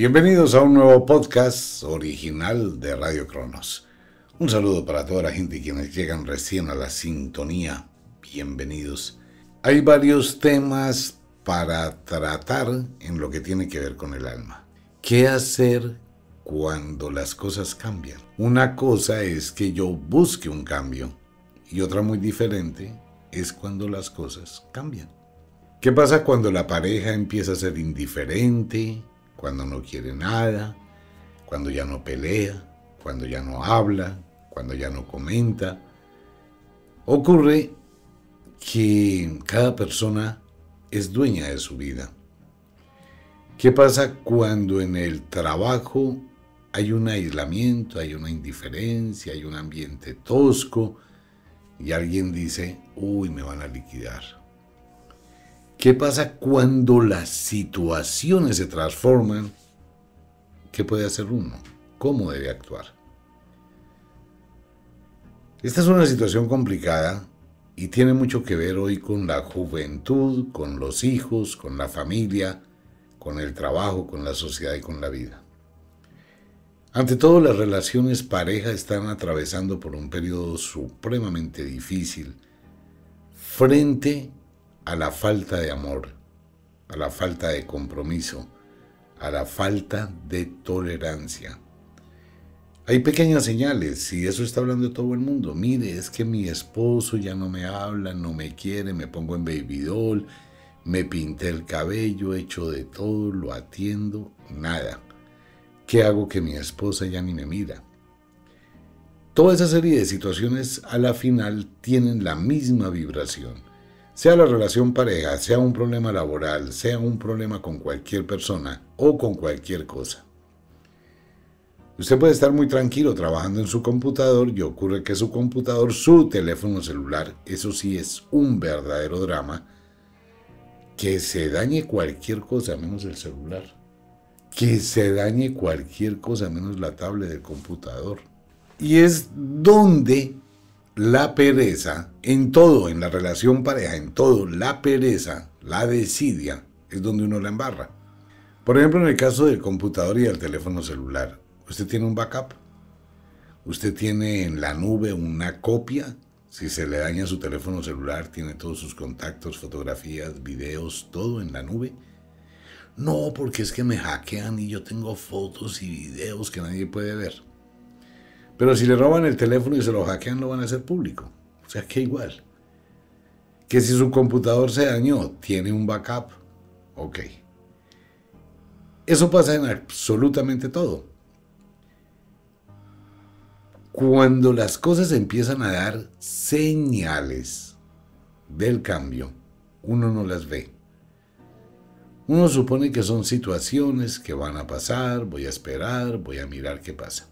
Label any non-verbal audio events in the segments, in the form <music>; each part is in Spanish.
Bienvenidos a un nuevo podcast original de Radio Cronos. Un saludo para toda la gente quienes llegan recién a la sintonía. Bienvenidos. Hay varios temas para tratar en lo que tiene que ver con el alma. ¿Qué hacer cuando las cosas cambian? Una cosa es que yo busque un cambio y otra muy diferente es cuando las cosas cambian. ¿Qué pasa cuando la pareja empieza a ser indiferente, cuando no quiere nada, cuando ya no pelea, cuando ya no habla, cuando ya no comenta. Ocurre que cada persona es dueña de su vida. ¿Qué pasa cuando en el trabajo hay un aislamiento, hay una indiferencia, hay un ambiente tosco y alguien dice, uy, me van a liquidar? ¿Qué pasa cuando las situaciones se transforman? ¿Qué puede hacer uno? ¿Cómo debe actuar? Esta es una situación complicada y tiene mucho que ver hoy con la juventud, con los hijos, con la familia, con el trabajo, con la sociedad y con la vida. Ante todo, las relaciones pareja están atravesando por un periodo supremamente difícil frente a la falta de amor, a la falta de compromiso, a la falta de tolerancia. Hay pequeñas señales, y eso está hablando todo el mundo. Mire, es que mi esposo ya no me habla, no me quiere, me pongo en baby doll, me pinté el cabello, hecho de todo, lo atiendo, nada. ¿Qué hago que mi esposa ya ni me mira? Toda esa serie de situaciones a la final tienen la misma vibración sea la relación pareja, sea un problema laboral, sea un problema con cualquier persona o con cualquier cosa. Usted puede estar muy tranquilo trabajando en su computador y ocurre que su computador, su teléfono celular, eso sí es un verdadero drama, que se dañe cualquier cosa menos el celular, que se dañe cualquier cosa menos la tablet del computador. Y es donde la pereza, en todo, en la relación pareja, en todo, la pereza, la desidia, es donde uno la embarra. Por ejemplo, en el caso del computador y del teléfono celular, usted tiene un backup. Usted tiene en la nube una copia. Si se le daña su teléfono celular, tiene todos sus contactos, fotografías, videos, todo en la nube. No, porque es que me hackean y yo tengo fotos y videos que nadie puede ver. Pero si le roban el teléfono y se lo hackean, lo van a hacer público. O sea, que igual. Que si su computador se dañó, tiene un backup. Ok. Eso pasa en absolutamente todo. Cuando las cosas empiezan a dar señales del cambio, uno no las ve. Uno supone que son situaciones que van a pasar, voy a esperar, voy a mirar qué pasa.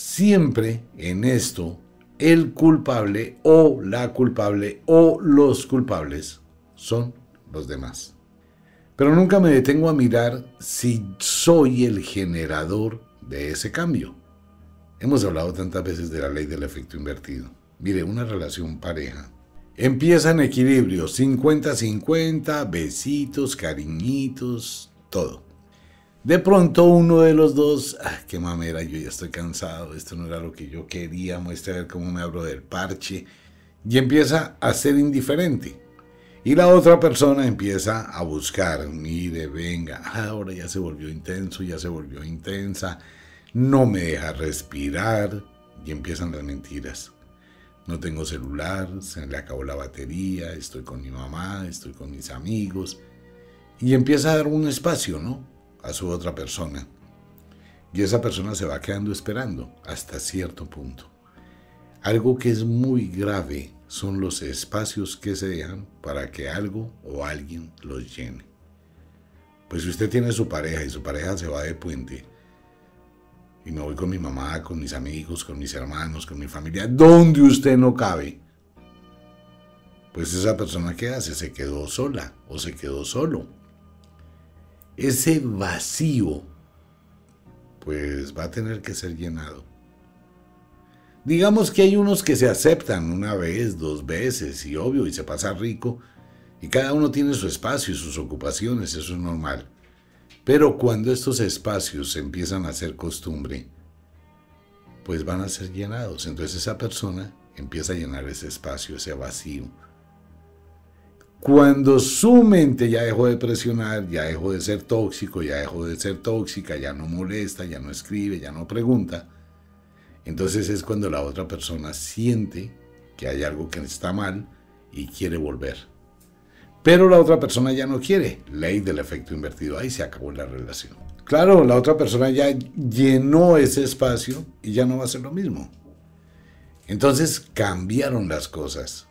Siempre en esto, el culpable o la culpable o los culpables son los demás. Pero nunca me detengo a mirar si soy el generador de ese cambio. Hemos hablado tantas veces de la ley del efecto invertido. Mire, una relación pareja empieza en equilibrio, 50-50, besitos, cariñitos, todo. De pronto uno de los dos, ah, qué mamera, yo ya estoy cansado, esto no era lo que yo quería, muestra a ver cómo me abro del parche, y empieza a ser indiferente. Y la otra persona empieza a buscar, mire, venga, ahora ya se volvió intenso, ya se volvió intensa, no me deja respirar, y empiezan las mentiras. No tengo celular, se le acabó la batería, estoy con mi mamá, estoy con mis amigos, y empieza a dar un espacio, ¿no? A su otra persona. Y esa persona se va quedando esperando hasta cierto punto. Algo que es muy grave son los espacios que se dejan para que algo o alguien los llene. Pues si usted tiene su pareja y su pareja se va de puente, y me voy con mi mamá, con mis amigos, con mis hermanos, con mi familia, donde usted no cabe, pues esa persona que hace se quedó sola o se quedó solo ese vacío pues va a tener que ser llenado. Digamos que hay unos que se aceptan una vez, dos veces y obvio y se pasa rico y cada uno tiene su espacio y sus ocupaciones, eso es normal. Pero cuando estos espacios empiezan a ser costumbre, pues van a ser llenados. Entonces esa persona empieza a llenar ese espacio, ese vacío. Cuando su mente ya dejó de presionar, ya dejó de ser tóxico, ya dejó de ser tóxica, ya no molesta, ya no escribe, ya no pregunta, entonces es cuando la otra persona siente que hay algo que está mal y quiere volver. Pero la otra persona ya no quiere. Ley del efecto invertido. Ahí se acabó la relación. Claro, la otra persona ya llenó ese espacio y ya no va a ser lo mismo. Entonces cambiaron las cosas.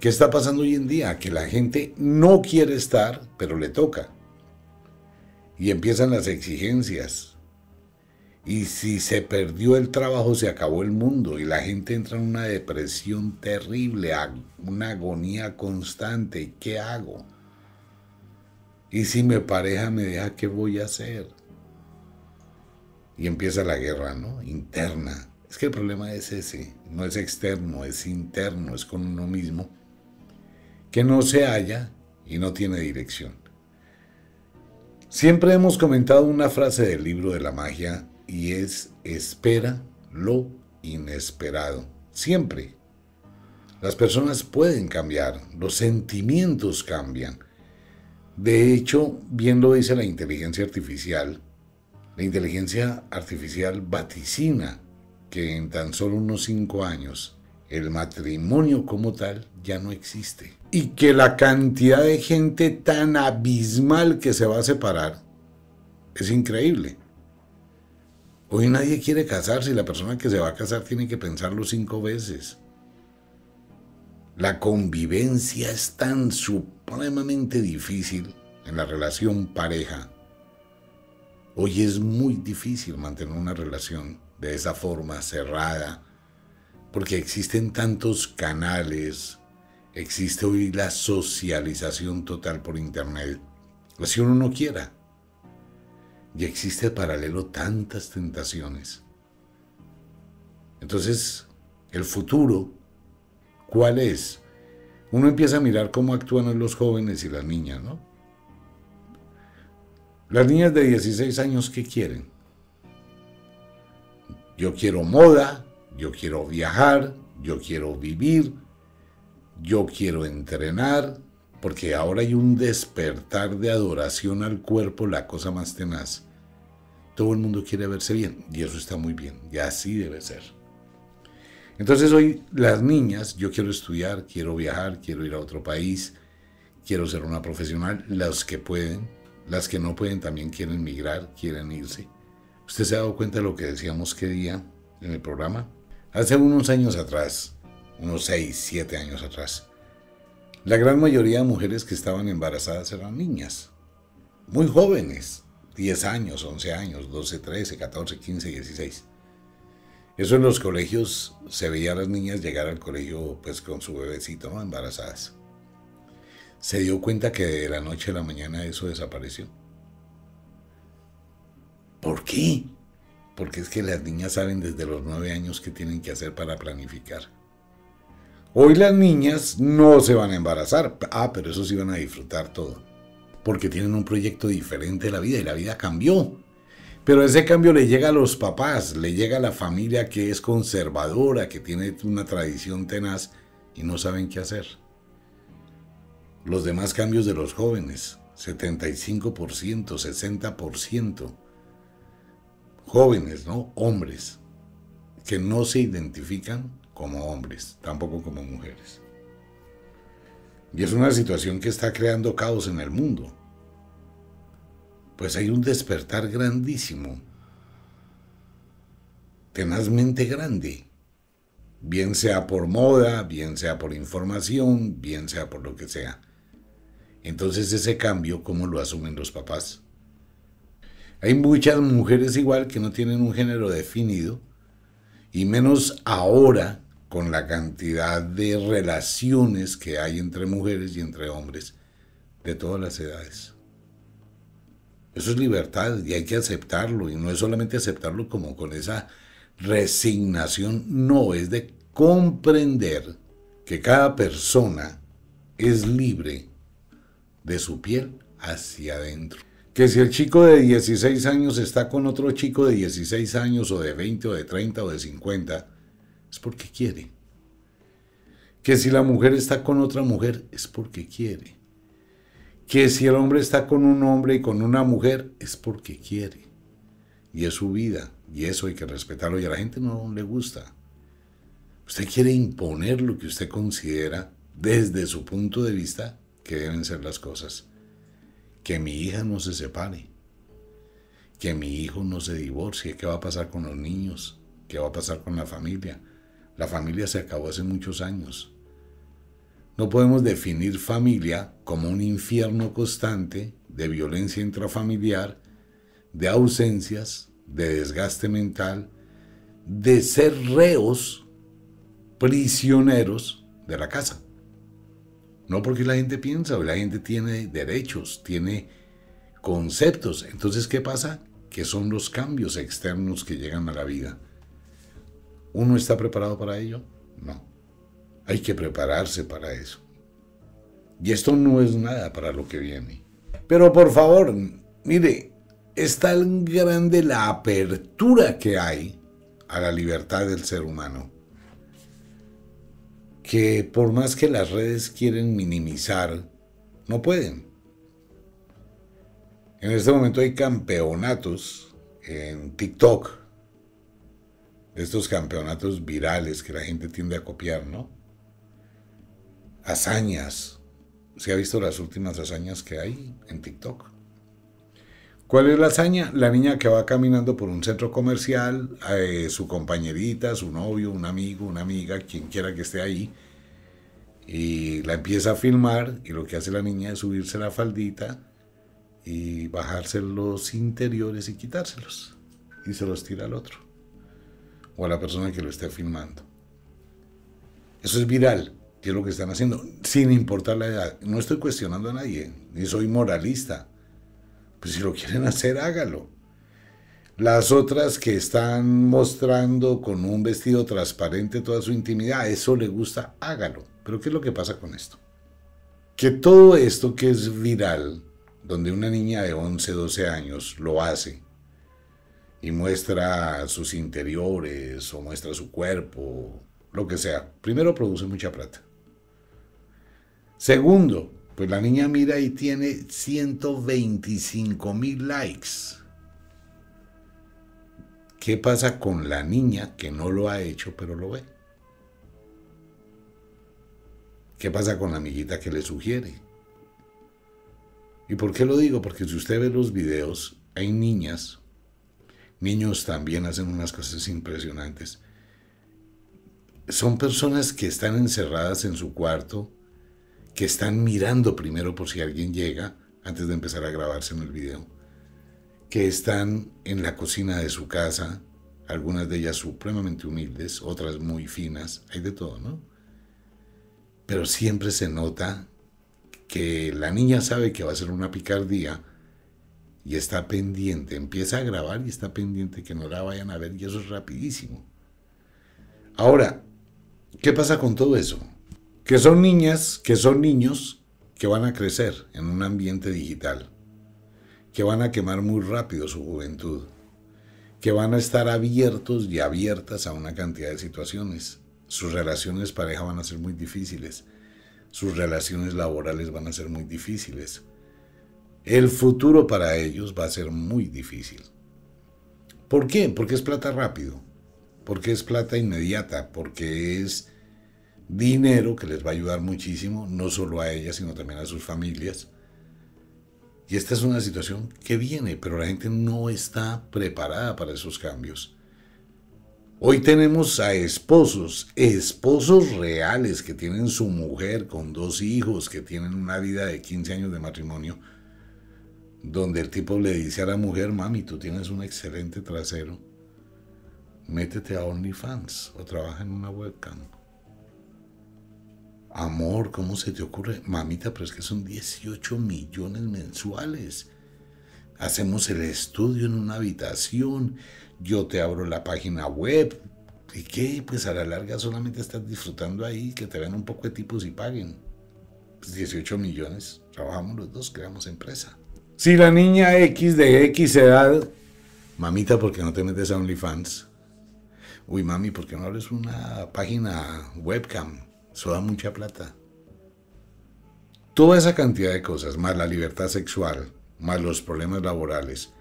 ¿Qué está pasando hoy en día? Que la gente no quiere estar, pero le toca. Y empiezan las exigencias. Y si se perdió el trabajo, se acabó el mundo. Y la gente entra en una depresión terrible, una agonía constante. ¿Qué hago? Y si mi pareja me deja, ¿qué voy a hacer? Y empieza la guerra, ¿no? Interna. Es que el problema es ese, no es externo, es interno, es con uno mismo que no se halla y no tiene dirección. Siempre hemos comentado una frase del libro de la magia y es espera lo inesperado. Siempre. Las personas pueden cambiar, los sentimientos cambian. De hecho, bien lo dice la inteligencia artificial, la inteligencia artificial vaticina que en tan solo unos cinco años el matrimonio como tal ya no existe y que la cantidad de gente tan abismal que se va a separar es increíble. Hoy nadie quiere casarse y la persona que se va a casar tiene que pensarlo cinco veces. La convivencia es tan supremamente difícil en la relación pareja. Hoy es muy difícil mantener una relación de esa forma cerrada, porque existen tantos canales, Existe hoy la socialización total por Internet, si uno no quiera. Y existe paralelo tantas tentaciones. Entonces, el futuro, ¿cuál es? Uno empieza a mirar cómo actúan los jóvenes y las niñas, ¿no? Las niñas de 16 años, ¿qué quieren? Yo quiero moda, yo quiero viajar, yo quiero vivir, yo quiero entrenar, porque ahora hay un despertar de adoración al cuerpo, la cosa más tenaz. Todo el mundo quiere verse bien y eso está muy bien, y así debe ser. Entonces hoy las niñas, yo quiero estudiar, quiero viajar, quiero ir a otro país, quiero ser una profesional, las que pueden, las que no pueden también quieren migrar, quieren irse. ¿Usted se ha dado cuenta de lo que decíamos qué día en el programa? Hace unos años atrás, unos 6, 7 años atrás. La gran mayoría de mujeres que estaban embarazadas eran niñas, muy jóvenes, 10 años, 11 años, 12, 13, 14, 15, 16. Eso en los colegios se veía a las niñas llegar al colegio pues con su bebecito, ¿no? Embarazadas. Se dio cuenta que de la noche a la mañana eso desapareció. ¿Por qué? Porque es que las niñas saben desde los 9 años qué tienen que hacer para planificar. Hoy las niñas no se van a embarazar. Ah, pero eso sí van a disfrutar todo. Porque tienen un proyecto diferente de la vida y la vida cambió. Pero ese cambio le llega a los papás, le llega a la familia que es conservadora, que tiene una tradición tenaz y no saben qué hacer. Los demás cambios de los jóvenes, 75%, 60%. Jóvenes, ¿no? Hombres, que no se identifican como hombres, tampoco como mujeres. Y es una situación que está creando caos en el mundo. Pues hay un despertar grandísimo, tenazmente grande, bien sea por moda, bien sea por información, bien sea por lo que sea. Entonces ese cambio, ¿cómo lo asumen los papás? Hay muchas mujeres igual que no tienen un género definido, y menos ahora con la cantidad de relaciones que hay entre mujeres y entre hombres de todas las edades. Eso es libertad y hay que aceptarlo y no es solamente aceptarlo como con esa resignación, no, es de comprender que cada persona es libre de su piel hacia adentro. Que si el chico de 16 años está con otro chico de 16 años o de 20 o de 30 o de 50, es porque quiere. Que si la mujer está con otra mujer, es porque quiere. Que si el hombre está con un hombre y con una mujer, es porque quiere. Y es su vida. Y eso hay que respetarlo. Y a la gente no le gusta. Usted quiere imponer lo que usted considera desde su punto de vista que deben ser las cosas. Que mi hija no se separe. Que mi hijo no se divorcie. ¿Qué va a pasar con los niños? ¿Qué va a pasar con la familia? La familia se acabó hace muchos años. No podemos definir familia como un infierno constante de violencia intrafamiliar, de ausencias, de desgaste mental, de ser reos prisioneros de la casa. No porque la gente piensa, la gente tiene derechos, tiene conceptos. Entonces, ¿qué pasa? Que son los cambios externos que llegan a la vida. ¿Uno está preparado para ello? No. Hay que prepararse para eso. Y esto no es nada para lo que viene. Pero por favor, mire, es tan grande la apertura que hay a la libertad del ser humano que por más que las redes quieren minimizar, no pueden. En este momento hay campeonatos en TikTok, estos campeonatos virales que la gente tiende a copiar, ¿no? Hazañas. ¿Se ha visto las últimas hazañas que hay en TikTok? ¿Cuál es la hazaña? La niña que va caminando por un centro comercial, eh, su compañerita, su novio, un amigo, una amiga, quien quiera que esté ahí, y la empieza a filmar y lo que hace la niña es subirse la faldita y bajarse los interiores y quitárselos. Y se los tira al otro. O a la persona que lo esté filmando. Eso es viral, que es lo que están haciendo, sin importar la edad. No estoy cuestionando a nadie, ni soy moralista pues si lo quieren hacer, hágalo. Las otras que están mostrando con un vestido transparente toda su intimidad, eso le gusta, hágalo. Pero ¿qué es lo que pasa con esto? Que todo esto que es viral, donde una niña de 11, 12 años lo hace y muestra sus interiores o muestra su cuerpo, lo que sea, primero produce mucha plata. Segundo, pues la niña mira y tiene 125 mil likes. ¿Qué pasa con la niña que no lo ha hecho pero lo ve? ¿Qué pasa con la amiguita que le sugiere? ¿Y por qué lo digo? Porque si usted ve los videos, hay niñas, niños también hacen unas cosas impresionantes. Son personas que están encerradas en su cuarto, que están mirando primero por si alguien llega antes de empezar a grabarse en el video, que están en la cocina de su casa, algunas de ellas supremamente humildes, otras muy finas, hay de todo, ¿no? Pero siempre se nota que la niña sabe que va a ser una picardía y está pendiente, empieza a grabar y está pendiente que no la vayan a ver y eso es rapidísimo. Ahora, ¿qué pasa con todo eso? Que son niñas, que son niños que van a crecer en un ambiente digital, que van a quemar muy rápido su juventud, que van a estar abiertos y abiertas a una cantidad de situaciones. Sus relaciones pareja van a ser muy difíciles, sus relaciones laborales van a ser muy difíciles. El futuro para ellos va a ser muy difícil. ¿Por qué? Porque es plata rápido, porque es plata inmediata, porque es dinero que les va a ayudar muchísimo, no solo a ellas, sino también a sus familias. Y esta es una situación que viene, pero la gente no está preparada para esos cambios. Hoy tenemos a esposos, esposos reales que tienen su mujer con dos hijos, que tienen una vida de 15 años de matrimonio, donde el tipo le dice a la mujer, mami, tú tienes un excelente trasero, métete a OnlyFans o trabaja en una webcam. Amor, ¿cómo se te ocurre? Mamita, pero es que son 18 millones mensuales. Hacemos el estudio en una habitación, yo te abro la página web. ¿Y qué? Pues a la larga solamente estás disfrutando ahí, que te vean un poco de tipos y paguen. Pues 18 millones, trabajamos los dos, creamos empresa. Si la niña X de X edad, mamita, ¿por qué no te metes a OnlyFans? Uy, mami, ¿por qué no abres una página webcam? Eso mucha plata. Toda esa cantidad de cosas, más la libertad sexual, más los problemas laborales,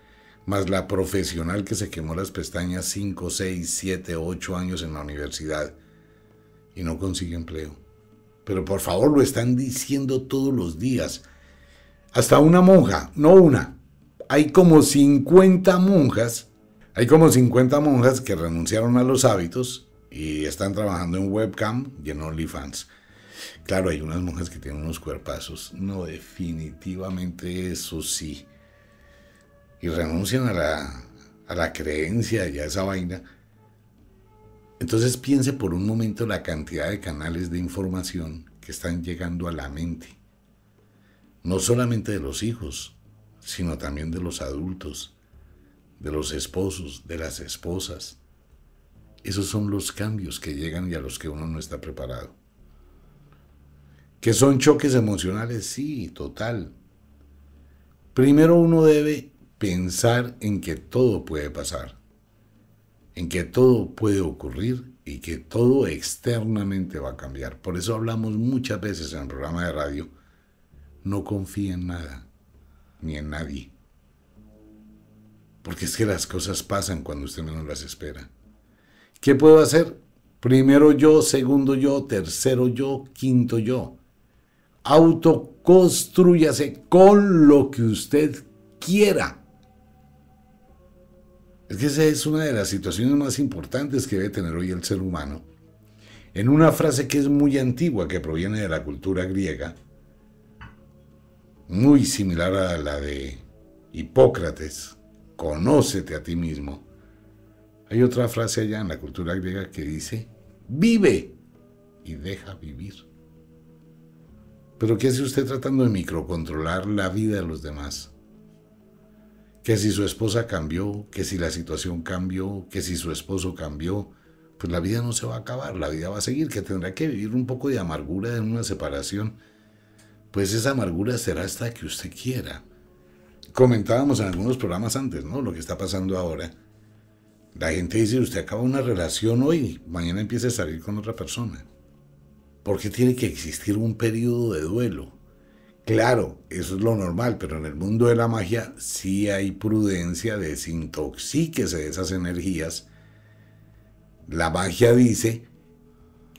más la profesional que se quemó las pestañas 5, 6, 7, 8 años en la universidad y no consigue empleo. Pero por favor lo están diciendo todos los días. Hasta una monja, no una. Hay como 50 monjas, hay como 50 monjas que renunciaron a los hábitos y están trabajando en webcam y en OnlyFans. Claro, hay unas monjas que tienen unos cuerpazos. No, definitivamente eso sí y renuncian a la, a la creencia y a esa vaina, entonces piense por un momento la cantidad de canales de información que están llegando a la mente, no solamente de los hijos, sino también de los adultos, de los esposos, de las esposas. Esos son los cambios que llegan y a los que uno no está preparado. ¿Que son choques emocionales? Sí, total. Primero uno debe pensar en que todo puede pasar, en que todo puede ocurrir y que todo externamente va a cambiar. Por eso hablamos muchas veces en el programa de radio, no confíe en nada, ni en nadie. Porque es que las cosas pasan cuando usted menos las espera. ¿Qué puedo hacer? Primero yo, segundo yo, tercero yo, quinto yo. Autoconstrúyase con lo que usted quiera. Es que esa es una de las situaciones más importantes que debe tener hoy el ser humano. En una frase que es muy antigua, que proviene de la cultura griega, muy similar a la de Hipócrates, conócete a ti mismo. Hay otra frase allá en la cultura griega que dice, vive y deja vivir. Pero ¿qué hace usted tratando de microcontrolar la vida de los demás? que si su esposa cambió, que si la situación cambió, que si su esposo cambió, pues la vida no se va a acabar, la vida va a seguir, que tendrá que vivir un poco de amargura en una separación. Pues esa amargura será hasta que usted quiera. Comentábamos en algunos programas antes, ¿no? Lo que está pasando ahora. La gente dice, usted acaba una relación hoy, mañana empieza a salir con otra persona. ¿Por qué tiene que existir un periodo de duelo? Claro, eso es lo normal, pero en el mundo de la magia sí hay prudencia, desintoxíquese de esas energías. La magia dice,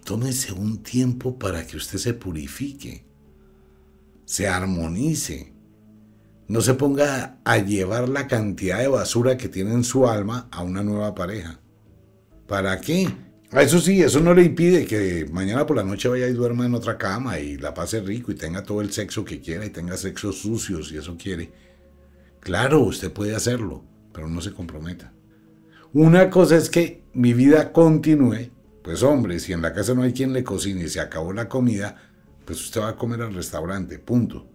tómese un tiempo para que usted se purifique, se armonice, no se ponga a llevar la cantidad de basura que tiene en su alma a una nueva pareja. ¿Para qué? Eso sí, eso no le impide que mañana por la noche vaya y duerma en otra cama y la pase rico y tenga todo el sexo que quiera y tenga sexos sucios si eso quiere. Claro, usted puede hacerlo, pero no se comprometa. Una cosa es que mi vida continúe, pues hombre, si en la casa no hay quien le cocine y se acabó la comida, pues usted va a comer al restaurante, punto.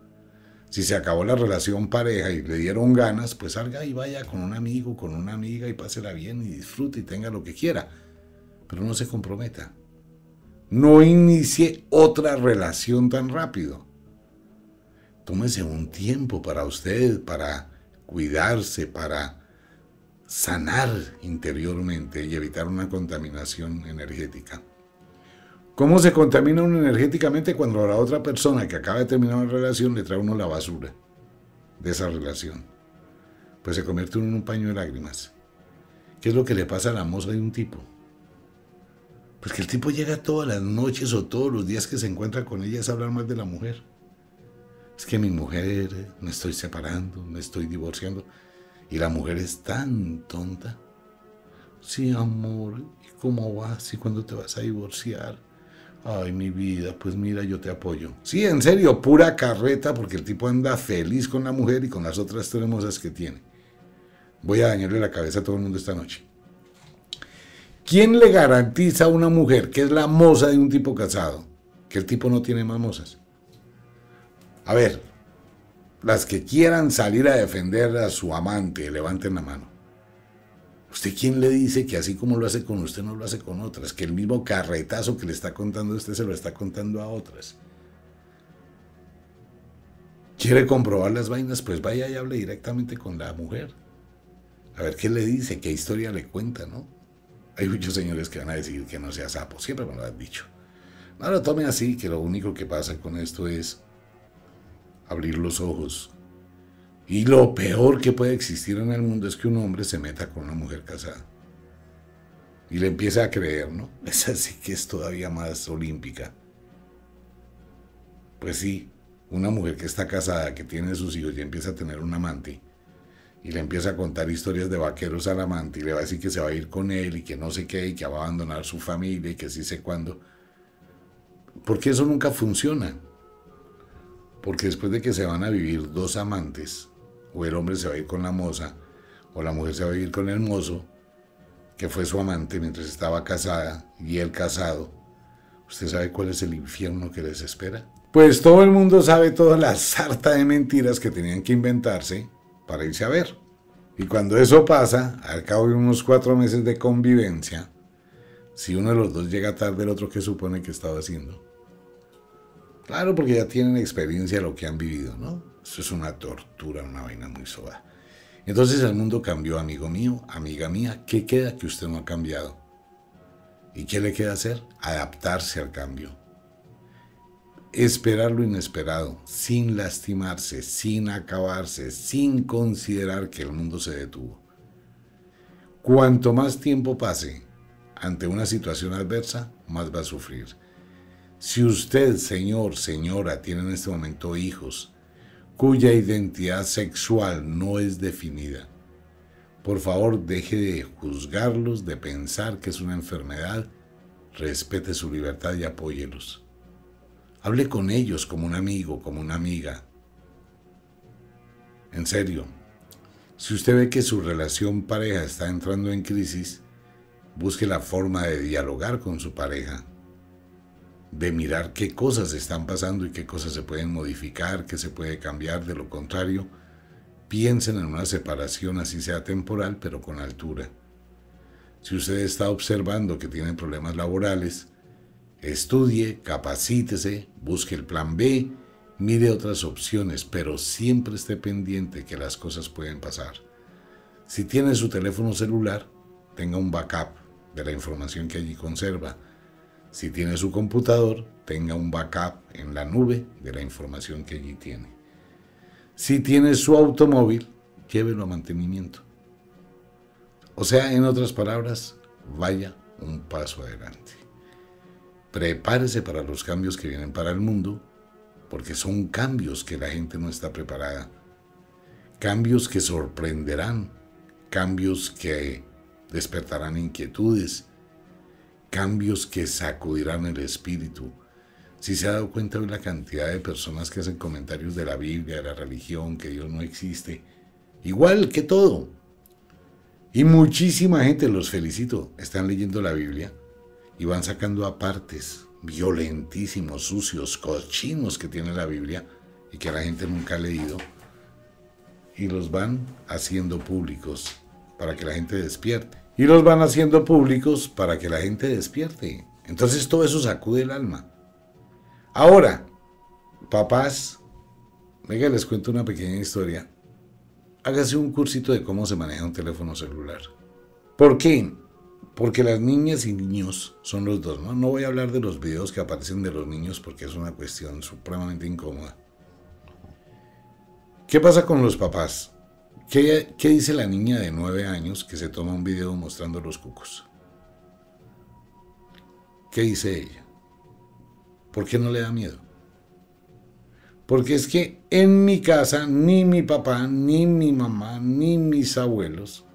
Si se acabó la relación pareja y le dieron ganas, pues salga y vaya con un amigo, con una amiga y pásela bien y disfrute y tenga lo que quiera pero no se comprometa. No inicie otra relación tan rápido. Tómese un tiempo para usted, para cuidarse, para sanar interiormente y evitar una contaminación energética. ¿Cómo se contamina uno energéticamente cuando a la otra persona que acaba de terminar una relación le trae uno la basura de esa relación? Pues se convierte uno en un paño de lágrimas. ¿Qué es lo que le pasa a la moza de un tipo? Pues que el tipo llega todas las noches o todos los días que se encuentra con ella es hablar más de la mujer. Es que mi mujer, me estoy separando, me estoy divorciando. Y la mujer es tan tonta. Sí, amor, ¿y cómo vas? ¿Y cuándo te vas a divorciar? Ay, mi vida, pues mira, yo te apoyo. Sí, en serio, pura carreta, porque el tipo anda feliz con la mujer y con las otras tres mozas que tiene. Voy a dañarle la cabeza a todo el mundo esta noche. ¿Quién le garantiza a una mujer que es la moza de un tipo casado que el tipo no tiene más mozas? A ver, las que quieran salir a defender a su amante, levanten la mano. ¿Usted quién le dice que así como lo hace con usted no lo hace con otras? Que el mismo carretazo que le está contando a usted se lo está contando a otras. ¿Quiere comprobar las vainas? Pues vaya y hable directamente con la mujer. A ver qué le dice, qué historia le cuenta, ¿no? Hay muchos señores que van a decir que no sea sapo, siempre me lo han dicho. No lo tome así, que lo único que pasa con esto es abrir los ojos. Y lo peor que puede existir en el mundo es que un hombre se meta con una mujer casada. Y le empiece a creer, ¿no? <laughs> Esa sí que es todavía más olímpica. Pues sí, una mujer que está casada, que tiene sus hijos y empieza a tener un amante, y le empieza a contar historias de vaqueros al amante, y le va a decir que se va a ir con él, y que no sé qué, y que va a abandonar su familia, y que sí sé cuándo. Porque eso nunca funciona. Porque después de que se van a vivir dos amantes, o el hombre se va a ir con la moza, o la mujer se va a vivir con el mozo, que fue su amante mientras estaba casada, y él casado, ¿usted sabe cuál es el infierno que les espera? Pues todo el mundo sabe toda la sarta de mentiras que tenían que inventarse para irse a ver. Y cuando eso pasa, al cabo de unos cuatro meses de convivencia, si uno de los dos llega tarde, el otro que supone que estaba haciendo. Claro, porque ya tienen experiencia de lo que han vivido, ¿no? Eso es una tortura, una vaina muy soba. Entonces el mundo cambió, amigo mío, amiga mía. ¿Qué queda que usted no ha cambiado? ¿Y qué le queda hacer? Adaptarse al cambio esperar lo inesperado, sin lastimarse, sin acabarse, sin considerar que el mundo se detuvo. Cuanto más tiempo pase ante una situación adversa, más va a sufrir. Si usted, señor, señora, tiene en este momento hijos cuya identidad sexual no es definida, por favor deje de juzgarlos, de pensar que es una enfermedad, respete su libertad y apóyelos. Hable con ellos como un amigo, como una amiga. En serio, si usted ve que su relación pareja está entrando en crisis, busque la forma de dialogar con su pareja, de mirar qué cosas están pasando y qué cosas se pueden modificar, qué se puede cambiar. De lo contrario, piensen en una separación así sea temporal, pero con altura. Si usted está observando que tiene problemas laborales, Estudie, capacítese, busque el plan B, mire otras opciones, pero siempre esté pendiente que las cosas pueden pasar. Si tiene su teléfono celular, tenga un backup de la información que allí conserva. Si tiene su computador, tenga un backup en la nube de la información que allí tiene. Si tiene su automóvil, llévelo a mantenimiento. O sea, en otras palabras, vaya un paso adelante. Prepárese para los cambios que vienen para el mundo, porque son cambios que la gente no está preparada. Cambios que sorprenderán, cambios que despertarán inquietudes, cambios que sacudirán el espíritu. Si se ha dado cuenta de la cantidad de personas que hacen comentarios de la Biblia, de la religión, que Dios no existe, igual que todo. Y muchísima gente, los felicito, están leyendo la Biblia y van sacando apartes violentísimos, sucios, cochinos que tiene la Biblia y que la gente nunca ha leído y los van haciendo públicos para que la gente despierte. Y los van haciendo públicos para que la gente despierte. Entonces todo eso sacude el alma. Ahora, papás, venga, les cuento una pequeña historia. Hágase un cursito de cómo se maneja un teléfono celular. ¿Por qué? Porque las niñas y niños son los dos, ¿no? No voy a hablar de los videos que aparecen de los niños porque es una cuestión supremamente incómoda. ¿Qué pasa con los papás? ¿Qué, ¿Qué, dice la niña de nueve años que se toma un video mostrando los cucos? ¿Qué dice ella? ¿Por qué no le da miedo? Porque es que en mi casa ni mi papá, ni mi mamá, ni mis abuelos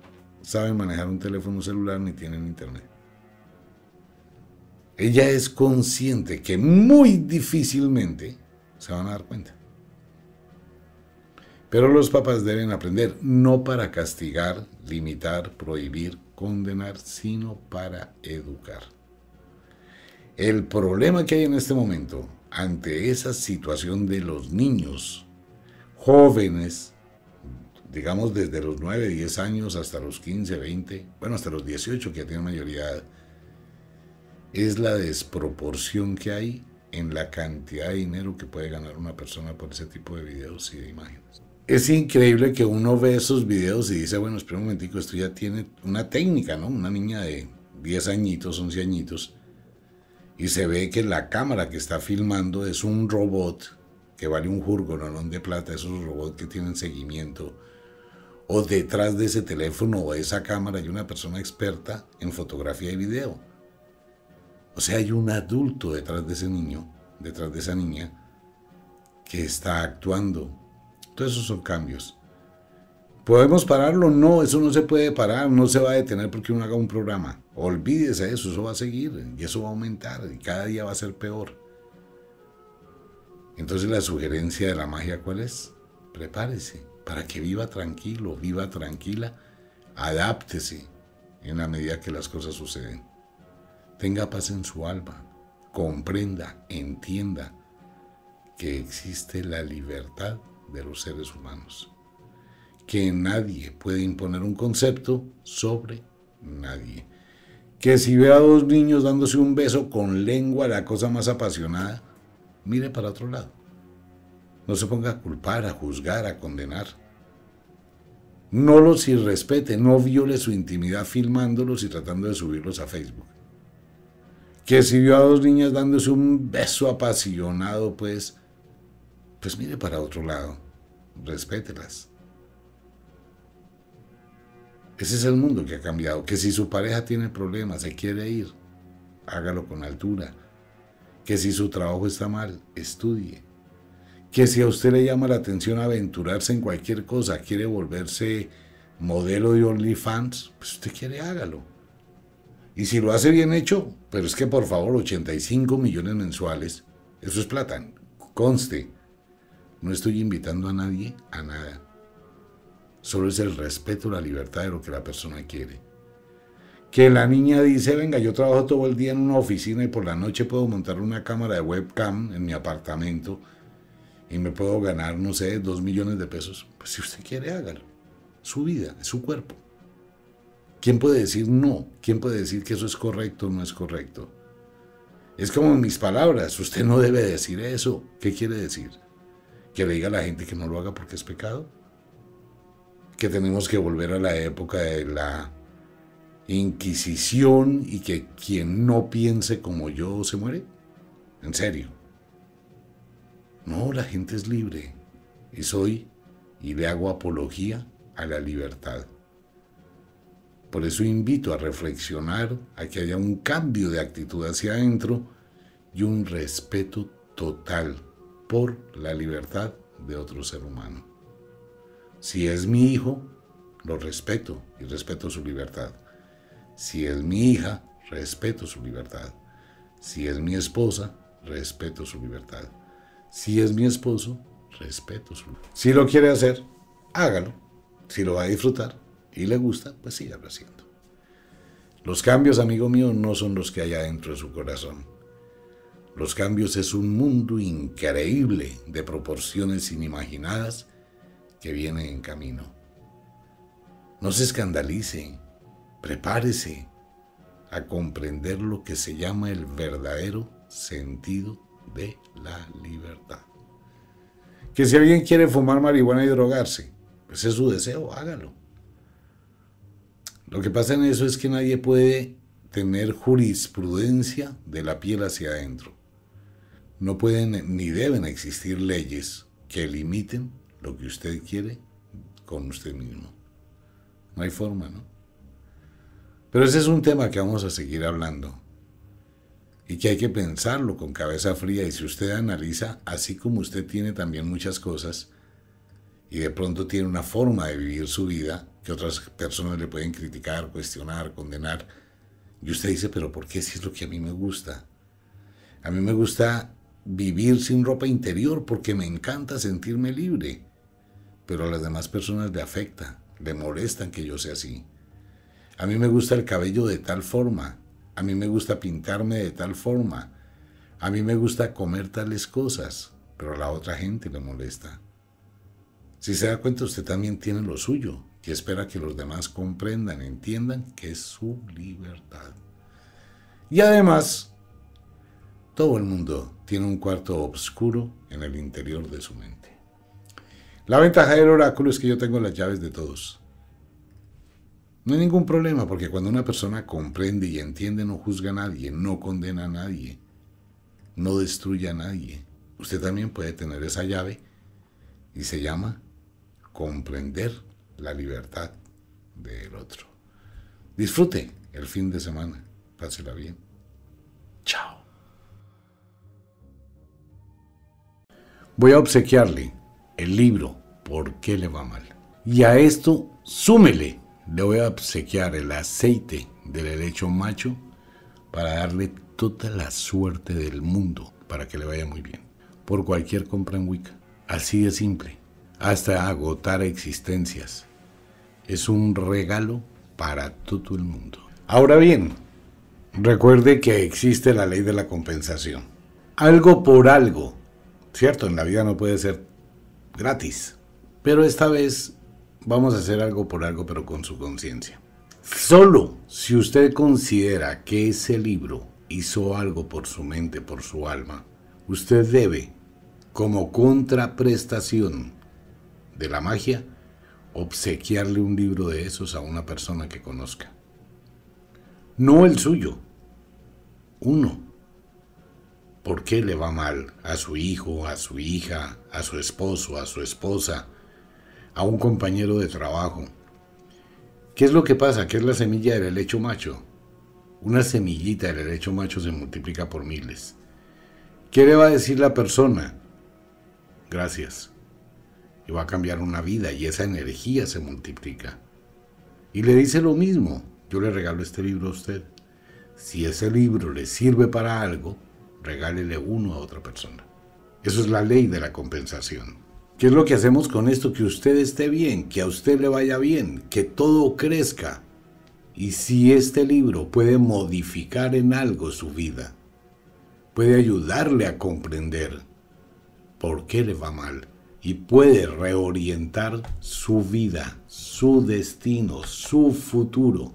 saben manejar un teléfono celular ni tienen internet. Ella es consciente que muy difícilmente se van a dar cuenta. Pero los papás deben aprender no para castigar, limitar, prohibir, condenar, sino para educar. El problema que hay en este momento ante esa situación de los niños jóvenes digamos desde los 9, 10 años hasta los 15, 20, bueno, hasta los 18 que ya tienen mayoría, es la desproporción que hay en la cantidad de dinero que puede ganar una persona por ese tipo de videos y de imágenes. Es increíble que uno ve esos videos y dice, bueno, espera un momentico, esto ya tiene una técnica, ¿no? Una niña de 10 añitos, 11 añitos, y se ve que la cámara que está filmando es un robot que vale un jurgononón de plata, esos robots que tienen seguimiento, o detrás de ese teléfono o de esa cámara hay una persona experta en fotografía y video. O sea, hay un adulto detrás de ese niño, detrás de esa niña, que está actuando. Todos esos son cambios. ¿Podemos pararlo? No, eso no se puede parar, no se va a detener porque uno haga un programa. Olvídese de eso, eso va a seguir y eso va a aumentar y cada día va a ser peor. Entonces la sugerencia de la magia, ¿cuál es? Prepárese para que viva tranquilo, viva tranquila, adáptese en la medida que las cosas suceden. Tenga paz en su alma, comprenda, entienda que existe la libertad de los seres humanos, que nadie puede imponer un concepto sobre nadie, que si ve a dos niños dándose un beso con lengua, la cosa más apasionada, mire para otro lado. No se ponga a culpar, a juzgar, a condenar. No los irrespete, no viole su intimidad filmándolos y tratando de subirlos a Facebook. Que si vio a dos niñas dándose un beso apasionado, pues, pues mire para otro lado, respételas. Ese es el mundo que ha cambiado. Que si su pareja tiene problemas, se quiere ir, hágalo con altura que si su trabajo está mal, estudie. Que si a usted le llama la atención aventurarse en cualquier cosa, quiere volverse modelo de OnlyFans, pues usted quiere hágalo. Y si lo hace bien hecho, pero es que por favor 85 millones mensuales, eso es plata, conste. No estoy invitando a nadie a nada. Solo es el respeto, la libertad de lo que la persona quiere que la niña dice, venga, yo trabajo todo el día en una oficina y por la noche puedo montar una cámara de webcam en mi apartamento y me puedo ganar, no sé, dos millones de pesos. Pues si usted quiere, hágalo. Su vida, su cuerpo. ¿Quién puede decir no? ¿Quién puede decir que eso es correcto o no es correcto? Es como mis palabras, usted no debe decir eso. ¿Qué quiere decir? ¿Que le diga a la gente que no lo haga porque es pecado? ¿Que tenemos que volver a la época de la inquisición y que quien no piense como yo se muere? ¿En serio? No, la gente es libre y soy y le hago apología a la libertad. Por eso invito a reflexionar, a que haya un cambio de actitud hacia adentro y un respeto total por la libertad de otro ser humano. Si es mi hijo, lo respeto y respeto su libertad. Si es mi hija, respeto su libertad. Si es mi esposa, respeto su libertad. Si es mi esposo, respeto su libertad. Si lo quiere hacer, hágalo. Si lo va a disfrutar y le gusta, pues sígalo haciendo. Los cambios, amigo mío, no son los que hay adentro de su corazón. Los cambios es un mundo increíble de proporciones inimaginadas que viene en camino. No se escandalice, Prepárese a comprender lo que se llama el verdadero sentido de la libertad. Que si alguien quiere fumar marihuana y drogarse, pues es su deseo, hágalo. Lo que pasa en eso es que nadie puede tener jurisprudencia de la piel hacia adentro. No pueden ni deben existir leyes que limiten lo que usted quiere con usted mismo. No hay forma, ¿no? Pero ese es un tema que vamos a seguir hablando y que hay que pensarlo con cabeza fría y si usted analiza, así como usted tiene también muchas cosas y de pronto tiene una forma de vivir su vida que otras personas le pueden criticar, cuestionar, condenar, y usted dice, pero ¿por qué si es lo que a mí me gusta? A mí me gusta vivir sin ropa interior porque me encanta sentirme libre, pero a las demás personas le afecta, le molestan que yo sea así. A mí me gusta el cabello de tal forma. A mí me gusta pintarme de tal forma. A mí me gusta comer tales cosas, pero a la otra gente le molesta. Si se da cuenta, usted también tiene lo suyo y espera que los demás comprendan, entiendan que es su libertad. Y además, Todo el mundo tiene un cuarto oscuro en el interior de su mente. La ventaja del oráculo es que yo tengo las llaves de todos. No hay ningún problema porque cuando una persona comprende y entiende no juzga a nadie, no condena a nadie, no destruye a nadie. Usted también puede tener esa llave y se llama comprender la libertad del otro. Disfrute el fin de semana. Pásela bien. Chao. Voy a obsequiarle el libro ¿Por qué le va mal? Y a esto súmele. Le voy a obsequiar el aceite del helecho macho para darle toda la suerte del mundo para que le vaya muy bien. Por cualquier compra en Wicca. Así de simple. Hasta agotar existencias. Es un regalo para todo el mundo. Ahora bien, recuerde que existe la ley de la compensación. Algo por algo. Cierto, en la vida no puede ser gratis. Pero esta vez vamos a hacer algo por algo, pero con su conciencia. Solo si usted considera que ese libro hizo algo por su mente, por su alma, usted debe, como contraprestación de la magia, obsequiarle un libro de esos a una persona que conozca. No el suyo, uno. ¿Por qué le va mal a su hijo, a su hija, a su esposo, a su esposa, a un compañero de trabajo? ¿Qué es lo que pasa? ¿Qué es la semilla del helecho macho? Una semillita del helecho macho se multiplica por miles. ¿Qué le va a decir la persona? Gracias. Y va a cambiar una vida y esa energía se multiplica. Y le dice lo mismo. Yo le regalo este libro a usted. Si ese libro le sirve para algo, regálele uno a otra persona. Eso es la ley de la compensación. ¿Qué es lo que hacemos con esto? Que usted esté bien, que a usted le vaya bien, que todo crezca. Y si este libro puede modificar en algo su vida, puede ayudarle a comprender por qué le va mal y puede reorientar su vida, su destino, su futuro,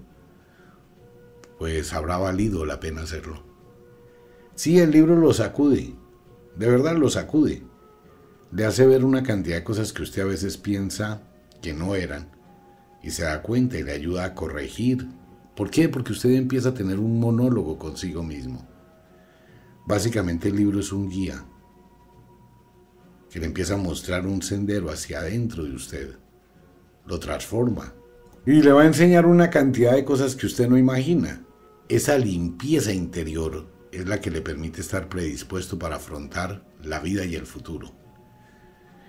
pues habrá valido la pena hacerlo. Si el libro lo sacude, de verdad lo sacude. Le hace ver una cantidad de cosas que usted a veces piensa que no eran y se da cuenta y le ayuda a corregir. ¿Por qué? Porque usted empieza a tener un monólogo consigo mismo. Básicamente el libro es un guía que le empieza a mostrar un sendero hacia adentro de usted. Lo transforma. Y le va a enseñar una cantidad de cosas que usted no imagina. Esa limpieza interior es la que le permite estar predispuesto para afrontar la vida y el futuro.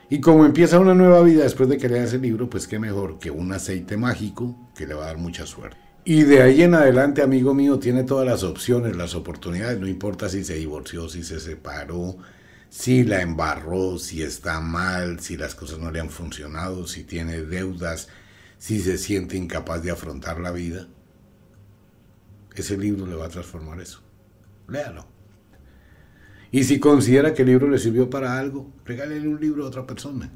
Y como empieza una nueva vida después de que lea ese libro, pues qué mejor que un aceite mágico que le va a dar mucha suerte. Y de ahí en adelante, amigo mío, tiene todas las opciones, las oportunidades, no importa si se divorció, si se separó, si la embarró, si está mal, si las cosas no le han funcionado, si tiene deudas, si se siente incapaz de afrontar la vida. Ese libro le va a transformar eso. Léalo. Y si considera que el libro le sirvió para algo, regálele un libro a otra persona.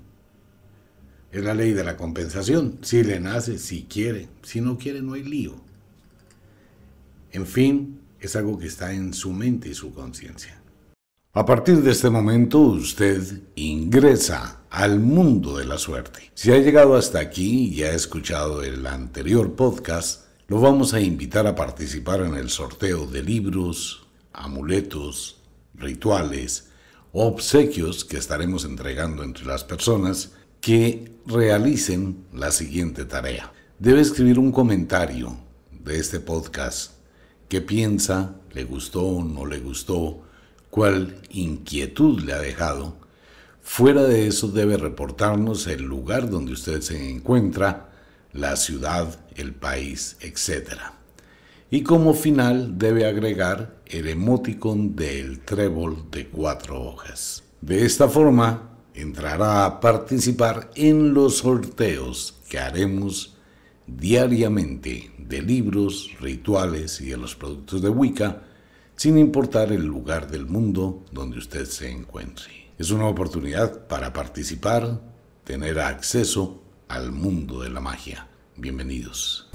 Es la ley de la compensación. Si le nace, si quiere. Si no quiere, no hay lío. En fin, es algo que está en su mente y su conciencia. A partir de este momento usted ingresa al mundo de la suerte. Si ha llegado hasta aquí y ha escuchado el anterior podcast, lo vamos a invitar a participar en el sorteo de libros, amuletos, rituales, obsequios que estaremos entregando entre las personas que realicen la siguiente tarea. Debe escribir un comentario de este podcast. ¿Qué piensa? ¿Le gustó? ¿No le gustó? ¿Cuál inquietud le ha dejado? Fuera de eso debe reportarnos el lugar donde usted se encuentra, la ciudad, el país, etc y como final debe agregar el emoticon del trébol de cuatro hojas. De esta forma entrará a participar en los sorteos que haremos diariamente de libros, rituales y de los productos de Wicca, sin importar el lugar del mundo donde usted se encuentre. Es una oportunidad para participar, tener acceso al mundo de la magia. Bienvenidos.